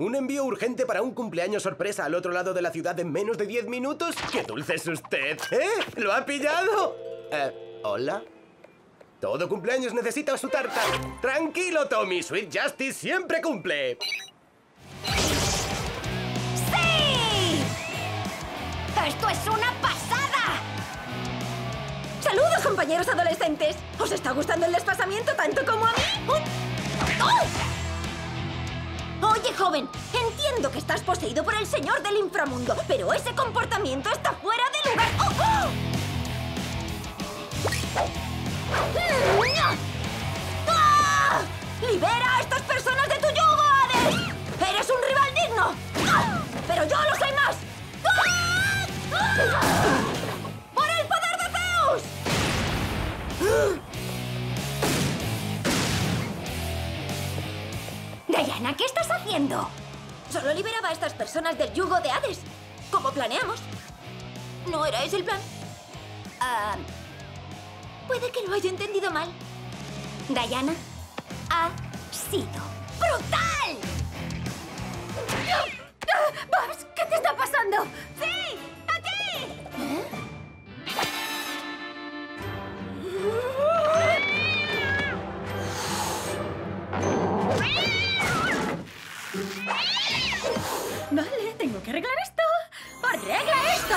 ¿Un envío urgente para un cumpleaños sorpresa al otro lado de la ciudad en menos de 10 minutos? ¡Qué dulce es usted! ¿Eh? ¿Lo ha pillado? Eh, ¿Hola? Todo cumpleaños necesita su tarta. Tranquilo, Tommy. Sweet Justice siempre cumple. ¡Sí! ¡Esto es una pasada! ¡Saludos, compañeros adolescentes! ¿Os está gustando el desfasamiento tanto como a mí? ¡Uy! ¡Oh! Oye, joven, entiendo que estás poseído por el señor del inframundo, pero ese comportamiento está fuera de lugar. ¡Oh! ¡Oh! ¡Ah! ¡Libera a estas personas Diana, ¿qué estás haciendo? Solo liberaba a estas personas del yugo de Hades, como planeamos. ¿No era ese el plan? Ah, Puede que lo haya entendido mal. Diana, ha sido brutal. Vale, tengo que arreglar esto. ¡Arregla esto!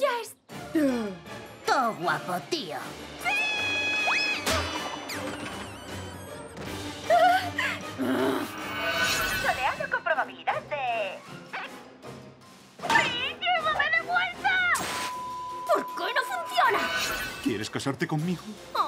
Ya está. Todo guapo, tío. Soleado con probabilidad de... ¡Ay, llévame de vuelta! ¿Por qué no funciona? ¿Quieres casarte conmigo? Oh,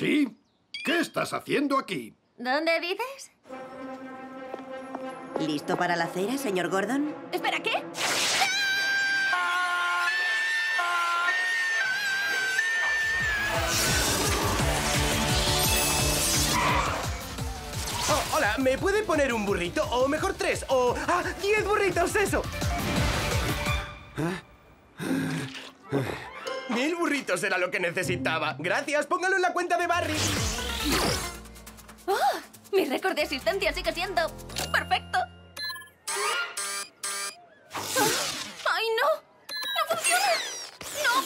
¿Sí? ¿Qué estás haciendo aquí? ¿Dónde dices? ¿Listo para la cera, señor Gordon? ¿Espera, qué? Oh, hola, ¿me puede poner un burrito? O mejor tres. O... ¡Ah! ¡Diez burritos, eso! Mil era lo que necesitaba. Gracias, póngalo en la cuenta de Barry. Mi récord de asistencia sigue siendo perfecto. ¡Ay, no! ¡No funciona! ¡No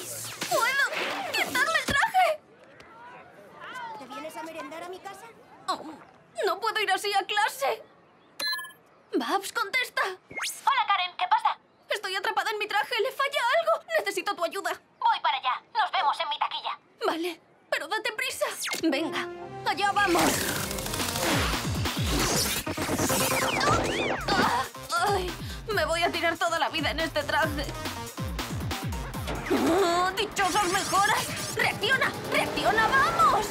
puedo quitarle el traje! ¿Te vienes a merendar a mi casa? Oh, ¡No puedo ir así a clase! Babs, contesta. Hola, Karen, ¿qué pasa? Estoy atrapada en mi traje. ¿Le falla algo? Necesito tu ayuda. Pero date prisa. Venga, allá vamos. Me voy a tirar toda la vida en este traje. ¡Ah, ¡Dichosas mejoras! ¡Reacciona! ¡Reacciona! ¡Vamos!